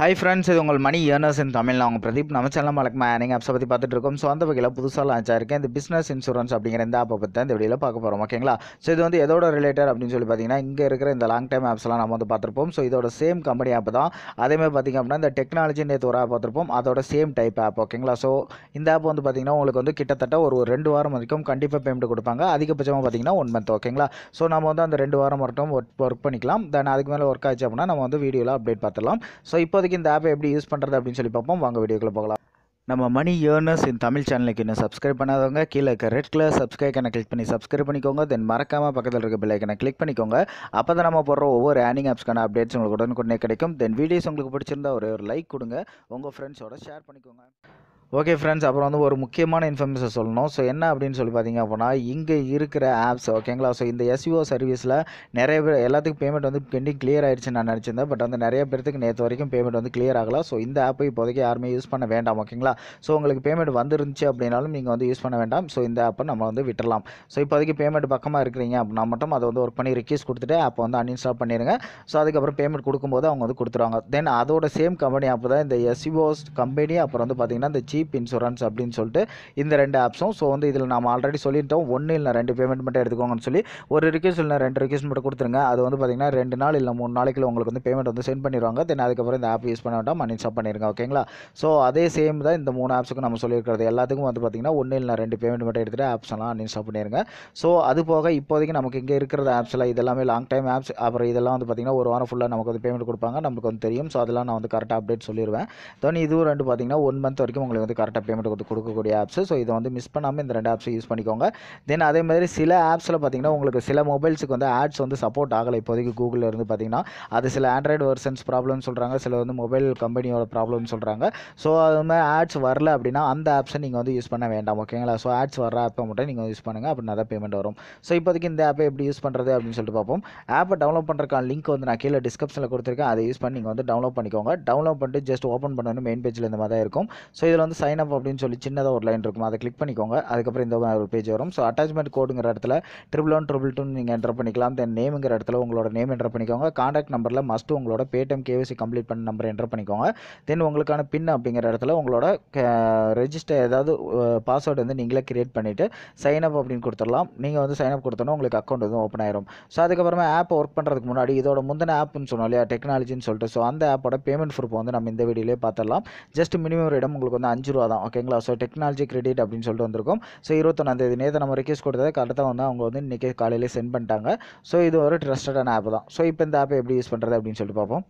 Hi friends இது உங்கள் மணி earners இன் தமிழ். நான் உங்கள் பிரதீப். நம்ம சேனல் வழக்கம் ஏர்னிங் ஆப்ஸை பற்றி பார்த்துட்டு இருக்கோம். ஸோ அந்த வகையில் புதுசாக லான்ச் ஆயிருக்கேன். இந்த பிஸ்னஸ் இன்சூரன்ஸ் அப்படிங்கிற இந்த ஆப்பை பற்றி இந்த வீடியோவில் பார்க்க போகிறோம் ஓகேங்களா ஸோ இது வந்து எதோட ரிலேட்டட் அப்படின்னு சொல்லி பார்த்தீங்கன்னா இங்கே இருக்கிற இந்த லாங் டைம் ஆப்ஸ்லாம் நம்ம வந்து பார்த்துருப்போம். ஸோ இதோட சேம் கம்பெனி ஆப் தான். அதேமாதிரி பார்த்திங்க அப்படின்னா இந்த டெக்னாலஜி நேற்று ஒரு ஆப் பார்த்துருப்போம். அதோட சேம் டைப் ஆப் ஓகேங்களா ஸோ இந்த ஆப் வந்து பார்த்திங்கன்னா உங்களுக்கு வந்து கிட்டத்தட்ட ஒரு ஒரு ரெண்டு வாரம் வரைக்கும் கண்டிப்பாக பேமெண்ட் கொடுப்பாங்க. அதிகபட்சமாக பார்த்தீங்கன்னா ஒன் மந்த் ஓகேங்களா ஸோ நம்ம வந்து அந்த ரெண்டு வாரம் மட்டும் ஒர்க் ஒர்க் பண்ணிக்கலாம். தென் அதுக்கு மேலே ஒர்க் ஆச்சு அப்படின்னா நம்ம வந்து வீடியோவில் அப்டேட் பார்த்துடலாம். ஸோ இப்போதைக்கு இந்த ஆப்பை எப்படி யூஸ் பண்ணுறது அப்படின்னு சொல்லி பார்ப்போம். வாங்க வீடியோக்குள்ளே போகலாம். நம்ம மணி ஏர்னர்ஸ் இந்த தமிழ் சேனலுக்கு இன்னும் சப்ஸ்கிரைப் பண்ணாதவங்க கீழே இருக்க ரெட் கலர் சப்ஸ்கிரைப் கனை கிளிக் பண்ணி சப்ஸ்கிரைப் பண்ணிக்கோங்க. தென் மறக்காமல் பக்கத்தில் இருக்க பிள்ளைக்கனை கிளிக் பண்ணிக்கோங்க. அப்போ தான் நம்ம போடுற ஒவ்வொரு ஏர்னிங் ஆப்ஸ்க்கான அப்டேட்ஸ் உங்களுக்கு உடனுக்குடனே கிடைக்கும். தென் வீடியோஸ் உங்களுக்கு பிடிச்சிருந்தா ஒரு ஒரு லைக் கொடுங்க. உங்கள் ஃப்ரெண்ட்ஸோட ஷேர் பண்ணிக்கோங்க. ஓகே ஃப்ரெண்ட்ஸ் அப்புறம் வந்து ஒரு முக்கியமான இன்ஃபர்மேஷன் சொல்லணும். ஸோ என்ன அப்படின்னு சொல்லி பார்த்தீங்க அப்படின்னா இங்கே இருக்கிற ஆப்ஸ் ஓகேங்களா ஸோ இந்த எஸ்யூஓ சர்வீஸில் நிறைய பேர் எல்லாத்துக்கும் பேமெண்ட் வந்து பெண்டிங் கிளியர் ஆயிடுச்சுன்னு நான் நினச்சிருந்தேன். பட் வந்து நிறைய பேருக்கு நேற்று வரைக்கும் பேமெண்ட் வந்து கிளியர் ஆகலாம் ஸோ இந்த ஆப்பை இப்போதைக்கு யாருமே யூஸ் பண்ண வேண்டாம் ஓகேங்களா ஸோ உங்களுக்கு பேமெண்ட் வந்துருந்துச்சு அப்படின்னாலும் நீங்கள் வந்து யூஸ் பண்ண வேண்டாம். ஸோ இந்த ஆப்பை நம்ம வந்து விட்டுடலாம் ஸோ இப்போதைக்கு பேமெண்ட் பக்கமாக இருக்கிறீங்க அப்படின்னா மட்டும் அதை வந்து ஒர்க் பண்ணி ரிக்வஸ்ட் கொடுத்துட்டு அப்போ வந்து அன்இன்ஸ்டால் பண்ணிடுங்க ஸோ அதுக்கப்புறம் பேமெண்ட் கொடுக்கும்போது அவங்க வந்து கொடுத்துருவாங்க. தென் அதோட சேம் கம்பெனி ஆப் தான் இந்த எஸ்இஓஸ் கம்பெனி அப்புறம் வந்து பார்த்தீங்கன்னா இந்த சீப் இன்சூரன்ஸ் அப்படின்னு சொல்லிட்டு இந்த ரெண்டு ஆப்ஸும் ஸோ வந்து இதில் நம்ம ஆல்ரெடி சொல்லிட்டோம். ஒன்று இல்லை ரெண்டு பேமெண்ட் மட்டும் எடுத்துக்கோங்கன்னு சொல்லி ஒரு ரிக்வஸ்ட் இல்லை ரெண்டு ரிக்வஸ்ட் மட்டும் கொடுத்துருங்க. அது வந்து பார்த்தீங்கன்னா ரெண்டு நாள் இல்லை மூணு நாளைக்குள்ள உங்களுக்கு வந்து பேமெண்ட் வந்து சென்ட் பண்ணிடுவாங்க. தென் அதுக்கப்புறம் இந்த ஆப் யூஸ் பண்ண வேண்டாம். அன்இன்ஸ்டால் பண்ணிடுங்க ஓகேங்களா ஸோ அதே சேம் தான் இந்த மூணு ஆப்ஸுக்கும் நம்ம சொல்லியிருக்கிறது எல்லாத்துக்கும் வந்து பார்த்தீங்கன்னா ஒன்று இல்லை ரெண்டு பேமெண்ட் மட்டும் எடுத்துகிட்டு ஆப்ஸ் எல்லாம் அன்இன்ஸ்டால் பண்ணிடுங்க ஸோ அது போக இப்போதைக்கு நமக்கு இங்கே இருக்கிற ஆப்ஸில் இதெல்லாமே லாங் டைம் ஆப்ஸ் அப்புறம் இதெல்லாம் வந்து பார்த்தீங்கன்னா ஒரு வாரம் ஃபுல்லாக நமக்கு வந்து பேமெண்ட் கொடுப்பாங்க. நமக்கு வந்து தெரியும். ஸோ அதெல்லாம் நான் வந்து கரெக்டாக அப்டேட் சொல்லிடுவேன் தென் இதுவும் ரெண்டு பார்த்தீங்கன்னா ஒன் மந்த் வரைக்கும் உங்களுக்கு வந்து கரெக்டாக பேமெண்ட் கொடுத்து கொடுக்கக்கூடிய ஆப்ஸ் ஸோ இதை வந்து மிஸ் பண்ணாமல் இந்த ரெண்டு ஆப்ஸை யூஸ் பண்ணிக்கோங்க. தென் அதே மாதிரி சில ஆப்ஸில் பார்த்தீங்கன்னா உங்களுக்கு சில மொபைல்ஸுக்கு வந்து ஆட்ஸ் வந்து சப்போர்ட் ஆகலை. இப்போதைக்கு கூகுளில் இருந்து பார்த்திங்கன்னா அது சில ஆண்ட்ராய்டு வெர்ஷன்ஸ் ப்ராப்ளம்னு சொல்கிறாங்க சில வந்து மொபைல் கம்பெனியோட ப்ராப்ளம்னு சொல்கிறாங்க ஸோ அது மாதிரி ஆட்ஸ் வரல அப்படின்னா அந்த ஆப்ஸை நீங்கள் வந்து யூஸ் பண்ண வேண்டாம் ஓகேங்களா? ஸோ ஆட்ஸ் வர ஆப்பை மட்டும் நீங்கள் யூஸ் பண்ணுங்கள் அப்படின்னா தான் பேமெண்ட் வரும். ஸோ இப்போதைக்கு இந்த ஆப்பை எப்படி யூஸ் பண்ணுறது அப்படின்னு சொல்லிட்டு பார்ப்போம். ஆப்பை டவுன்லோட் பண்ணுறக்கான லிங்க் வந்து நான் கீழே டிஸ்கிரிப்ஷனில் கொடுத்துருக்கேன். அதை யூஸ் பண்ணி நீங்கள் வந்து டவுன்லோட் பண்ணிக்கோங்க. டவுன்லோட் பண்ணிட்டு ஜஸ்ட் ஓப்பன் பண்ணணும் மெயின் பேஜில் இந்த மாதிரி தான் இருக்கும். ஸோ இதில் வந்து சைன் அப் அப்படின்னு சொல்லி சின்னதாக ஒரு லைன் இருக்கும். அதை கிளிக் பண்ணிக்கோங்க. அதுக்கப்புறம் இந்த மாதிரி ஒரு பேஜ் வரும். ஸோ அட்டாச்மெண்ட் கோடுங்கிற இடத்துல ட்ரிபிள் ஒன் ட்ரிபிள் டூ நீங்கள் என்டர் பண்ணிக்கலாம். தென் நேமுங்கிற இடத்துல உங்களோட நேம் என்டர் பண்ணிக்கோங்க. காண்டாக்ட் நம்பரில் மஸ்ட்டு உங்களோட பேடிஎம் கேவிசி கம்ப்ளீட் பண்ண நம்பர் என்டர் பண்ணிக்கோங்க. தென் உங்களுக்கான பின் அப்படிங்கிற இடத்துல உங்களோட ரெஜிஸ்டர் ஏதாவது பாஸ்வேர்டு வந்து நீங்களே க்ரியேட் பண்ணிவிட்டு சைன் அப் அப்படின்னு கொடுத்துடலாம். நீங்கள் வந்து சைன் அப் கொடுத்தோன்னா உங்களுக்கு அக்கௌண்ட் வந்து ஓப்பன் ஆயிரும். ஸோ அதுக்கப்புறமா ஆப் ஒர்க் பண்ணுறதுக்கு முன்னாடி இதோட முந்தின ஆப்னு சொன்னோம் இல்லையா டெக்னாலஜின்னு சொல்லிட்டு. ஸோ அந்த ஆப்போட பேமெண்ட் ப்ரூஃப் வந்து நம்ம இந்த வீடியோலேயே பார்த்துடலாம். ஜஸ்ட் மினிமம் ரேடம் உங்களுக்கு வந்து அஞ்சு ரூபா தான். ஓகேங்களா ஸோ டெக்னாலஜி கிரெடிட் அப்படின்னு சொல்லிட்டு வந்திருக்கும். ஸோ இருபத்தொன்னாந்தேதி நேற்று நம்ம ரிக்வஸ்ட் கொடுத்தது கரெக்டாக வந்து அவங்க வந்து இன்றைக்கி காலையிலே சென்ட் பண்ணிட்டாங்க. ஸோ இது ஒரு ட்ரஸ்டடான ஆப் தான். ஸோ இப்போ இந்த ஆப்பை எப்படி யூஸ் பண்ணுறது அப்படின்னு சொல்லிட்டு பார்ப்போம்.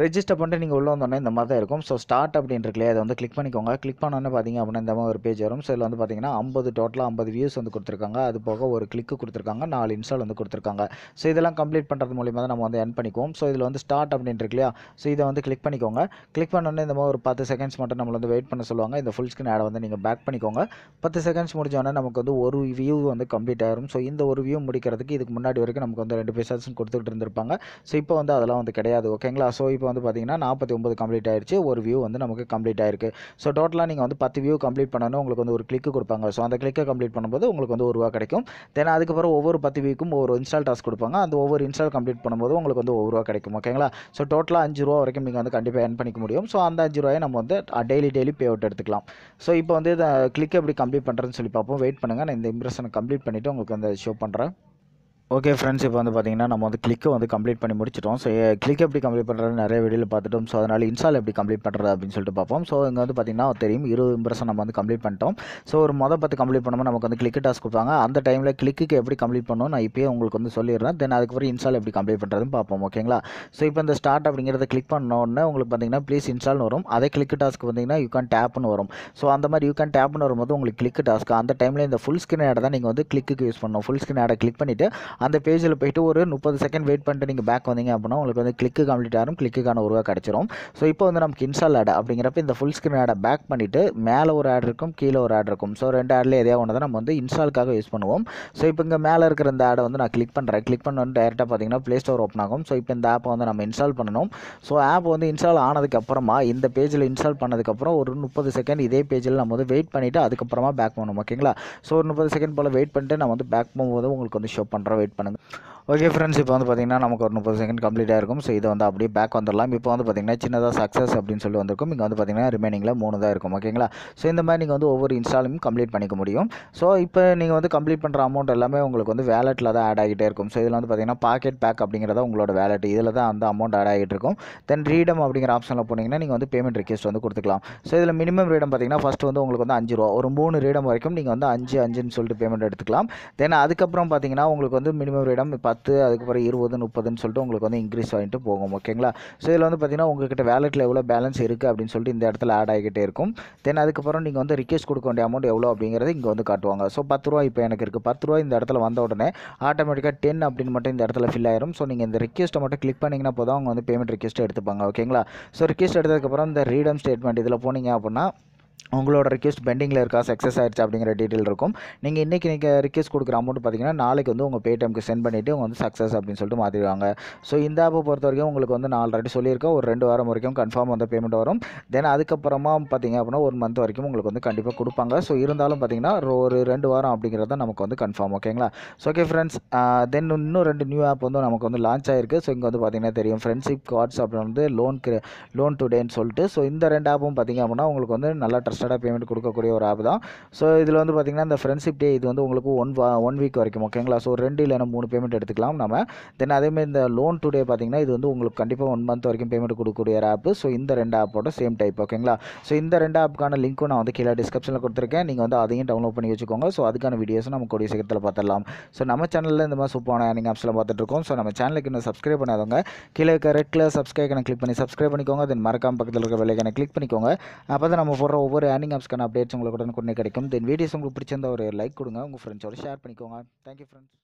ரெஜிஸ்டர் பண்ணிட்டு நீங்கள் உள்ளே வந்தோடனே இந்த மாதிரி தான் இருக்கும். ஸோ ஸ்டார்ட் அப்படின்னு இருக்குல்லையே அதை வந்து கிளிக் பண்ணிக்கோங்க. கிளிக் பண்ணோன்னே பார்த்தீங்க அப்படின்னா இந்த மாதிரி ஒரு பேஜ் வரும். ஸோ இதில் வந்து பார்த்தீங்கன்னா ஐம்பது டோட்டலாக ஐம்பது வியூஸ் வந்து கொடுத்துருக்காங்க. அது போக ஒரு கிளிக்கு கொடுத்துருக்காங்க. நாலு இன்ஸ்டால் வந்து கொடுத்துருக்காங்க. ஸோ இதெல்லாம் கம்ப்ளீட் பண்ணுறது மூலியமாக தான் நம்ம வந்து என் பண்ணிக்குவோம். ஸோ இதில் வந்து ஸ்டார்ட் அப்படின்னு இருக்கு இல்லையா ஸோ இதை வந்து கிளிக் பண்ணிக்கோங்க. கிளிக் பண்ணோன்னே இந்த மாதிரி ஒரு பத்து செகண்ட்ஸ் மட்டும் நம்மளை வந்து வெயிட் பண்ண சொல்லுவாங்க. இந்த ஃபுல் ஸ்க்ரீன் ஆடை வந்து நீங்கள் பேக் பண்ணிக்கோங்க. பத்து செகண்ட்ஸ் முடிஞ்சோடனே நமக்கு வந்து ஒரு வியூ வந்து கம்ப்ளீட் ஆயிரும். ஸோ இந்த ஒரு வியூ முடிக்கிறதுக்கு இதுக்கு முன்னாடி வரைக்கும் நமக்கு வந்து ரெண்டு பைசாஸ் கொடுத்துட்டு இருந்திருப்பாங்க. ஸோ இப்போ வந்து அதெல்லாம் வந்து கிடையாது. ஓகேங்களா ஸோ இப்போ வந்து பார்த்தீங்கன்னா நாற்பத்தி ஒம்பது கம்ப்ளீட் ஆயிடுச்சு ஒரு வியூ வந்து நமக்கு கம்ப்ளீட் ஆயிருக்கு. ஸோ டோட்டலாக நீங்கள் வந்து பத்து வியூ கம்ப்ளீட் பண்ணணும் உங்களுக்கு வந்து ஒரு கிளிக்கு கொடுப்பாங்க. ஸோ அந்த கிளிக்கை கம்ப்ளீட் பண்ணும்போது உங்களுக்கு வந்து ஒரு ரூபா கிடைக்கும். தென் அதுக்கப்புறம் ஒவ்வொரு பத்து வியூக்கும் ஒரு இன்ஸ்டால் டாஸ்க் கொடுப்பாங்க. அந்த ஒவ்வொரு இன்ஸ்டால் கம்ப்ளீட் பண்ணும்போது உங்களுக்கு வந்து ஒரு ரூபா கிடைக்கும். ஓகேங்களா ஸோ டோட்டலாக அஞ்சு ரூபா வரைக்கும் நீங்கள் வந்து கண்டிப்பாக ஏர்ன் பண்ணிக்க முடியும். ஸோ அந்த அஞ்சு ரூபாயை நம்ம வந்து டெய்லி டெய்லி பே அவுட் எடுத்துக்கலாம். ஸோ இப்போ வந்து இதை கிளிக் எப்படி கம்ப்ளீட் பண்ணுறதுன்னு சொல்லி பார்ப்போம். வெயிட் பண்ணுங்கள் நான் இந்த இம்ப்ரெஷனை கம்ப்ளீட் பண்ணிவிட்டு உங்களுக்கு வந்து ஷோ பண்ணுறேன் ஓகே ஃப்ரெண்ட்ஸ் இப்போ வந்து பார்த்தீங்கன்னா நம்ம வந்து கிளிக்கை வந்து கம்ப்ளீட் பண்ணி முடிச்சிட்டோம். ஸோ கிளிக் எப்படி கம்ப்ளீட் பண்ணுறது நிறைய வீடியோவில் பார்த்துட்டோம். ஸோ அதனால் இன்ஸ்டால் எப்படி கம்ப்ளீட் பண்ணுறது அப்படின்னு சொல்லிட்டு பார்ப்போம். ஸோ இங்கே வந்து பார்த்தீங்கன்னா தெரியும். இருபது இம்ப்ரெஷன் நம்ம வந்து கம்ப்ளீட் பண்ணிட்டோம். ஸோ ஒரு மொதல் பத்து கம்ப்ளீட் பண்ணும்போது நமக்கு வந்து கிளிக் டாஸ்க் கொடுப்பாங்க. அந்த டைமில் கிளிக்கு எப்படி கம்ப்ளீட் பண்ணணும் நான் இப்போயே உங்களுக்கு வந்து சொல்லிடுறேன். தென் அதுக்கப்புறம் இன்ஸ்டால் எப்படி கம்ப்ளீட் பண்ணுறதுன்னு பார்ப்போம் ஓகேங்களா ஸோ இப்போ இந்த ஸ்டார்ட் அப்படிங்கிறத கிளிக் பண்ண உடனே உங்களுக்கு பார்த்தீங்கன்னா ப்ளீஸ் இன்ஸ்டால்னு வரும். அதே கிளிக் டாஸ்க் பார்த்தீங்கன்னா யூ கேன் டேப்னு வரும். ஸோ அந்த மாதிரி யூ கேன் டேப்னு வரும்போது உங்களுக்கு கிளிக் டாஸ்க் அந்த டைமில் இந்த ஃபுல் ஸ்க்ரீன் ஆடை தான் நீங்கள் வந்து கிளிக்கு யூஸ் பண்ணணும். ஃபுல் ஸ்க்ரீன் ஆடை கிளிக் பண்ணிவிட்டு அந்த பேஜில் போயிட்டு ஒரு முப்பது செகண்ட் வெயிட் பண்ணிட்டு நீங்கள் பேக் வந்தீங்க அப்படின்னா உங்களுக்கு வந்து கிளிக்கு கம்ப்ளீட் ஆகும் கிளிக்குக்கான ஒரு ரூபா கிடச்சிரும். ஸோ இப்போ வந்து நமக்கு இன்ஸ்டால் ஆட் அப்படிங்கிறப்ப இந்த ஃபுல் ஸ்க்ரீன் ஆடை பேக் பண்ணிவிட்டு மேலே ஒரு ஆட் இருக்கும் கீழே ஒரு ஆட் இருக்கும். ஸோ ரெண்டு ஆடில் எதையா ஒன்று தான் நம்ம வந்து இன்ஸ்டாலுக்காக யூஸ் பண்ணுவோம். ஸோ இப்போ இங்கே மேலே இருக்கிற இந்த ஆடை வந்து நான் கிளிக் பண்ணுறேன் கிளிக் பண்ண டேரெக்டாக பார்த்தீங்கன்னா ப்ளே ஸ்டோர் ஓப்பன் ஆகும். ஸோ இப்போ இந்த ஆப்பை வந்து நம்ம இன்ஸ்டால் பண்ணணும். ஸோ ஆப் வந்து இன்ஸ்டால் ஆனதுக்கப்புறமா இந்த பேஜில் இன்ஸ்டால் பண்ணதுக்கப்புறம் ஒரு முப்பது செகண்ட் இதே பேஜில் நம்ம வந்து வெயிட் பண்ணிவிட்டு அதுக்கப்புறமா பேக் பண்ணணும். ஓகேங்களா ஸோ ஒரு முப்பது செகண்ட் போல் வெயிட் பண்ணிட்டு நான் வந்து பேக் போகும்போது உங்களுக்கு வந்து ஷோ பண்ணுறோம் வெயிட் பண்ணுங்கள் ஓகே ஃப்ரெண்ட்ஸ் இப்போ வந்து பார்த்தீங்கன்னா நமக்கு ஒரு முப்பது செகண்ட் கம்ப்ளீட்டாக இருக்கும். ஸோ இதை வந்து அப்படியே பேக் வந்துடலாம். இப்போ வந்து பார்த்தீங்கன்னா சின்னதாக சக்ஸஸ் அப்படின்னு சொல்லி வந்திருக்கும். இங்கே வந்து பார்த்தீங்கன்னா ரிமைனிங்கில் மூணு தான் இருக்கும். ஓகேங்களா ஸோ இந்த மாதிரி நீங்கள் வந்து ஒவ்வொரு இன்ஸ்டாலும் கம்ப்ளீட் பண்ணிக்க முடியும். ஸோ இப்போ நீங்கள் வந்து கம்ப்ளீட் பண்ணுற அமௌண்ட் எல்லாமே உங்களுக்கு வந்து வேலெட்டில் தான் ஆட் ஆகிட்டே இருக்கும். ஸோ இதில் வந்து பார்த்தீங்கன்னா பாக்கெட் பேக் அப்படிங்கிறத உங்களோட வேலெட் இதில் தான் அந்த அமௌண்ட் ஆட் ஆகிட்டு இருக்கும். தென் ரீடம் அப்படிங்கிற ஆப்ஷனில் போனீங்கன்னா நீங்கள் வந்து பேமெண்ட் ரிக்வெஸ்ட் வந்து கொடுத்துக்கலாம். ஸோ இதில் மினிமம் ரீடம் பார்த்தீங்கன்னா ஃபஸ்ட்டு வந்து உங்களுக்கு வந்து அஞ்சு ரூபா ஒரு மூணு ரீடம் வரைக்கும் நீங்கள் வந்து அஞ்சு அஞ்சுன்னு சொல்லிட்டு பேமெண்ட் எடுத்துக்கலாம். தென் அதுக்கப்புறம் பார்த்தீங்கன்னா உங்களுக்கு வந்து மினிமம் ரீடம் பத்து அதுக்கப்புறம் இருபது முப்பதுன்னு சொல்லிட்டு உங்களுக்கு வந்து இன்க்ரீஸ் ஆகிட்டு போகும் ஓகேங்களா ஸோ இதில் வந்து பார்த்தீங்கன்னா உங்ககிட்ட வேலெட்டில் எவ்வளோ பேலன்ஸ் இருக்குது அப்படின்னு சொல்லிட்டு இந்த இடத்துல ஆட் ஆகிக்கிட்டே இருக்கும். தென் அதுக்கப்புறம் நீங்கள் வந்து ரிக்வெஸ்ட் கொடுக்க வேண்டிய அமௌண்ட் எவ்வளோ அப்படிங்கிறது இங்கே வந்து காட்டுவாங்க. ஸோ பத்து ரூபா இப்போ எனக்கு இருக்குது பத்து ரூபா இந்த இடத்துல வந்த உடனே ஆட்டோமேட்டிக்காக டென் அப்படின்னு மட்டும் இந்த இடத்துல ஃபில் ஆயிரும். ஸோ நீங்கள் இந்த ரிக்வெஸ்ட்டை மட்டும் கிளிக் பண்ணிங்கன்னா போதும் அவங்க வந்து பேமெண்ட் ரிக்வெஸ்ட் எடுத்துப்பாங்க ஓகேங்களா ஸோ ரிக்வெஸ்ட் எடுத்ததுக்கப்புறம் இந்த ரீடம் ஸ்டேட்மெண்ட் இதில் போனீங்க அப்படின்னா உங்களோட ரிக்வெஸ்ட் பெண்டிங்கில் இருக்கா சக்ஸஸ் ஆயிடுச்சு அப்படிங்கிற டீட்டெயில் இருக்கும். நீங்கள் இன்றைக்கி நீங்கள் ரிக்வெஸ்ட் கொடுக்குற அமௌண்ட் பார்த்தீங்கன்னா நாளைக்கு வந்து உங்கள் பேடிஎம்க்கு சென்ட் பண்ணிவிட்டு அவங்க வந்து சக்ஸஸ் அப்படின்னு சொல்லிட்டு மாற்றிடுவாங்க ஸோ இந்த ஆப்பை பொறுத்த வரைக்கும் உங்களுக்கு வந்து நான் ஆல்ரெடி சொல்லியிருக்கேன். ஒரு ரெண்டு வாரம் வரைக்கும் கன்ஃபார்ம் வந்து பேமெண்ட் வரும். தென் அதுக்கப்புறமா பார்த்தீங்க அப்படின்னா ஒரு மந்த் வரைக்கும் உங்களுக்கு வந்து கண்டிப்பாக கொடுப்பாங்க. ஸோ இருந்தாலும் பார்த்தீங்கன்னா ஒரு- ஒரு ரெண்டு வாரம் அப்படிங்கிறது தான் நமக்கு வந்து கன்ஃபார்ம் ஓகேங்களா ஸோ ஓகே ஃப்ரெண்ட்ஸ் தென் இன்னும் ரெண்டு நியூ ஆப் வந்து நமக்கு வந்து லான்ச் ஆயிருக்கு. ஸோ இங்கே வந்து பார்த்தீங்கன்னா தெரியும். ஃப்ரெண்ட்ஷிப் கார்ட்ஸ் அப்புறம் வந்து லோன் லோன் டுடேன்னு சொல்லிட்டு. ஸோ இந்த ரெண்டு ஆப்பும் பார்த்தீங்க அப்படின்னா உங்களுக்கு வந்து நல்லா ட்ரஸ்டடாக பேமெண்ட் கொடுக்கக்கூடிய ஒரு ஆப் தான். ஸோ இதில் வந்து பார்த்தீங்கன்னா இந்த ஃப்ரெண்ட்ஷிப் டே இது வந்து உங்களுக்கு ஒன் ஒன் வீக் வரைக்கும் ஓகேங்களா ஸோ ரெண்டு இல்லைனா மூணு பேமெண்ட் எடுத்துக்கலாம் நம்ம தென் அதேமாதிரி இந்த லோன் டுடே பார்த்தீங்கன்னா இது வந்து உங்களுக்கு கண்டிப்பாக ஒன் மந்த் வரைக்கும் பேமெண்ட் கொடுக்கக்கூடிய ஒரு ஆப் ஸோ இந்த ரெண்டு ஆப்போட சேம் டைப் ஓகேங்களா ஸோ இந்த ரெண்டு ஆப்புக்கான லிங்க்கும் நான் வந்து கீழே டிஸ்கிரிப்ஷனில் கொடுத்துருக்கேன். நீங்கள் வந்து அதையும் டவுன்லோட் பண்ணி வச்சுக்கோங்க. ஸோ அதுக்கான வீடியோஸும் நம்ம கூடிய சீக்கிரத்தில் பார்த்துடலாம். ஸோ நம்ம சேனலில் இந்த மாதிரி சூப்பரான நீங்கள் ஆப்ஸில் பார்த்துட்டு இருக்கோம். ஸோ நம்ம சேனலுக்கு இன்னும் சப்ஸ்கிரைப் பண்ணாதவங்க கீழே இருக்க ரெட் கலர் சப்ஸ்கிரைப் கிளிக் பண்ணி சப்ஸ்கிரைப் பண்ணிக்கோங்க. தென் மறக்காம பக்கத்தில் இருக்க வெள்ளைக்கான கிளிக் பண்ணிக்கோங்க. அப்போ தான் நம்ம போடுற ஒவ்வொரு ஏர்னிங் ஆப்ஸ்க்கான அப்டேட்ஸ் உங்களுக்கு உடனுக்குடனே கிடைக்கும். தென் வீடியோஸ் உங்களுக்கு பிடிச்சிருந்தா ஒரு லைக் கொடுங்க. உங்கள் ஃப்ரெண்ட்ஸோட ஷேர் பண்ணிக்கோங்க. Thank you friends